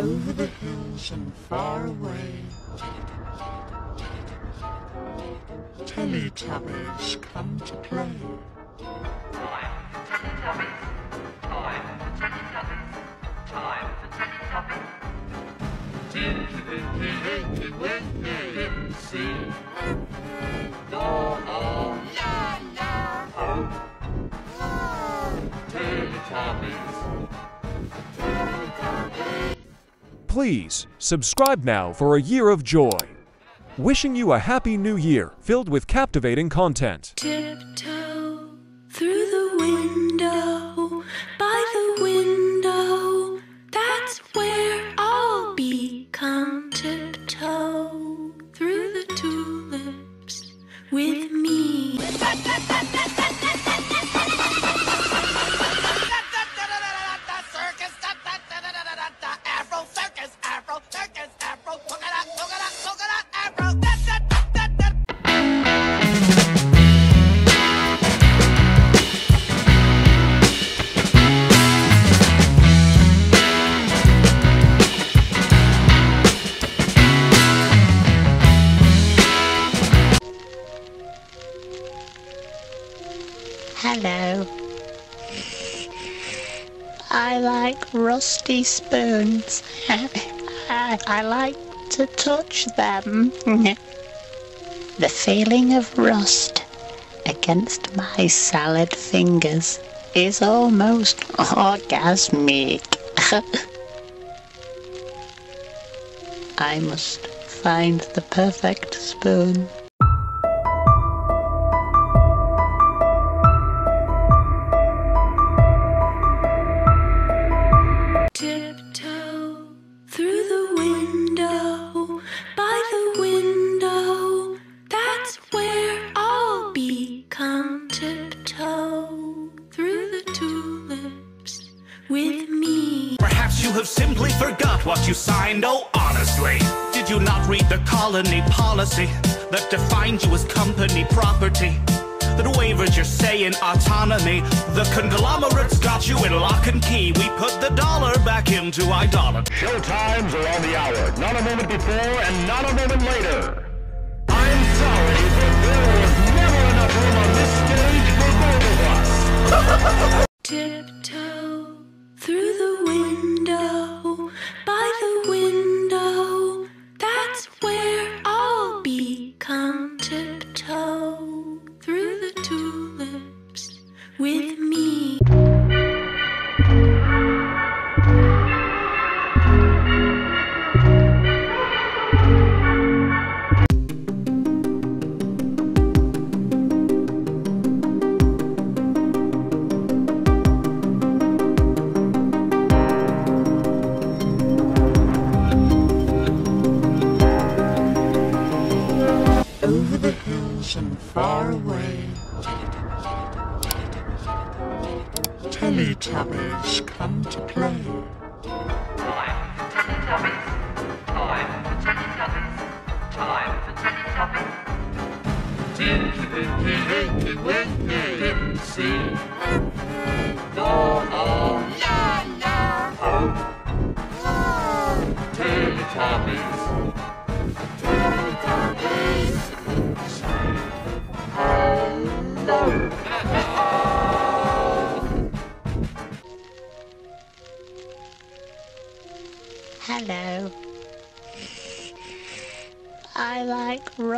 over the hills and far away. Teletubbies come to play. Time for Teletubbies. Time for Teletubbies. Time for Teletubbies. Did you think he hated when they didn't see? Please subscribe now for a year of joy. Wishing you a happy new year filled with captivating content. Tiptoe through the window, Hello. I like rusty spoons. I, I like to touch them. the feeling of rust against my salad fingers is almost orgasmic. I must find the perfect spoon. Me. Perhaps you have simply forgot what you signed, oh honestly. Did you not read the colony policy that defined you as company property? That wavered your say in autonomy. The conglomerates got you in lock and key. We put the dollar back into idolatry. Show times are on the hour, not a moment before and not a moment later. I'm sorry, but there was never enough room on this stage for both of us. Tiptoe through the window,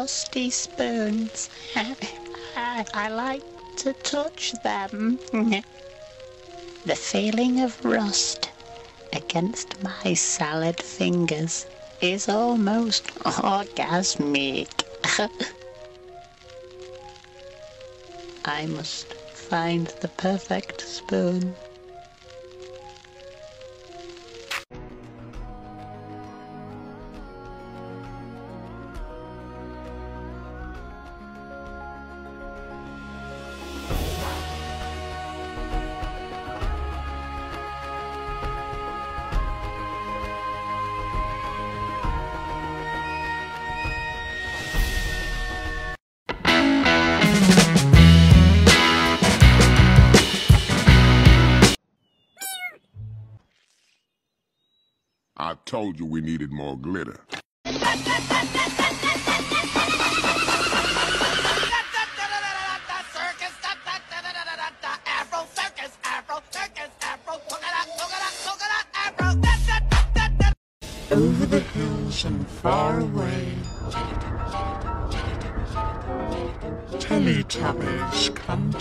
rusty spoons. I, like to touch them. the feeling of rust against my salad fingers is almost orgasmic. I must find the perfect spoon. told you we needed more glitter. Over the hills and far away, Teletubbies come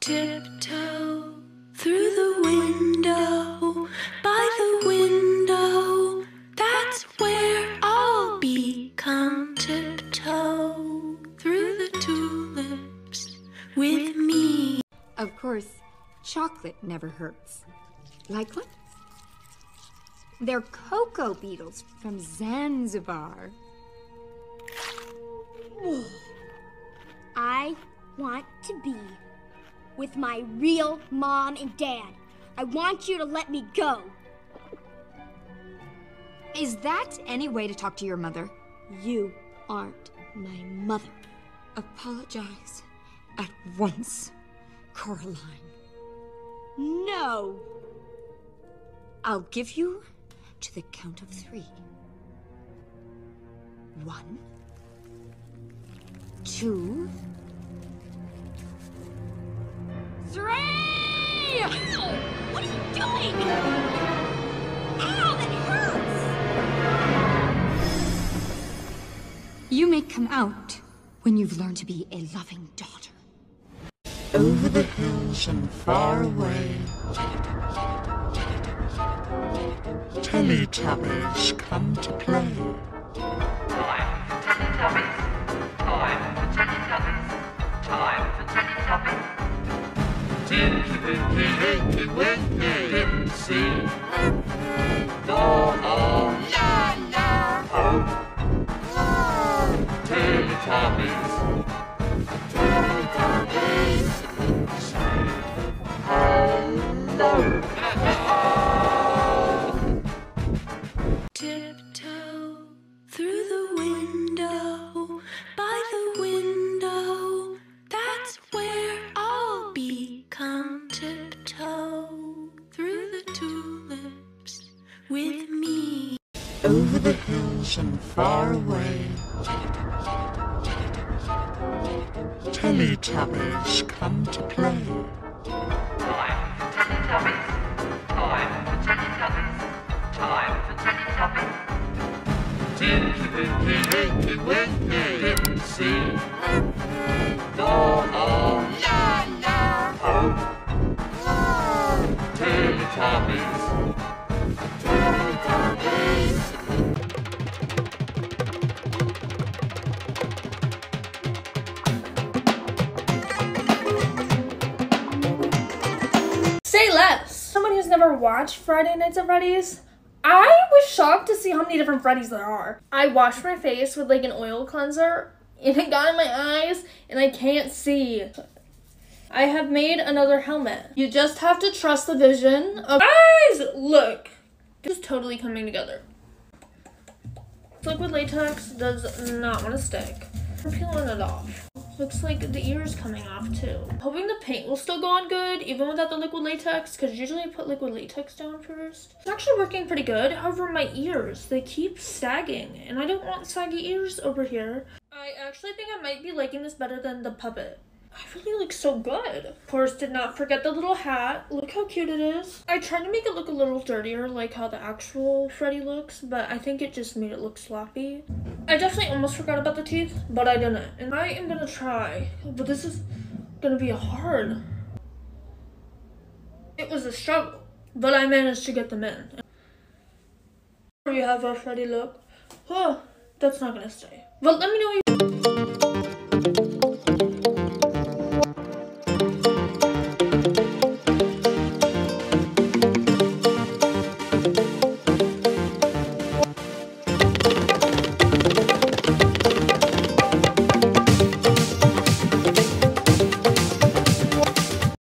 Tiptoe through the window, by the window. That's where I'll be. Come tiptoe through the tulips with me. Of course, chocolate never hurts. Like what? They're cocoa beetles from Zanzibar. I want to be with my real mom and dad. I want you to let me go. Is that any way to talk to your mother? You aren't my mother. Apologize at once, Coraline. No. I'll give you to the count of three. One, two, Three! What are you doing? Ow, that hurts! You may come out when you've learned to be a loving daughter. Over the hills and far away. Teletubbies come to play. over the hills and far away. Teletubbies come to play. Time for Teletubbies. Time for Teletubbies. Time for Teletubbies. Tinky Winky Winky Winky Never watched Five Nights at Freddy's, I was shocked to see how many different Freddy's there are. I washed my face with like an oil cleanser and it got in my eyes and I can't see. I have made another helmet. You just have to trust the vision of Guys, look. This is totally coming together. Liquid latex does not want to stick. I'm peeling it off. Looks like the ear's coming off too. Hoping the paint will still go on good even without the liquid latex because usually I put liquid latex down first. It's actually working pretty good. However, my ears, they keep sagging and I don't want saggy ears over here. I actually think I might be liking this better than the puppet. I really look so good. Of course, did not forget the little hat. Look how cute it is. I tried to make it look a little dirtier, like how the actual Freddy looks, but I think it just made it look sloppy. I definitely almost forgot about the teeth, but I didn't. And I am gonna try, but this is gonna be hard. It was a struggle, but I managed to get them in. You have our Freddy look. Oh, that's not gonna stay. But let me know.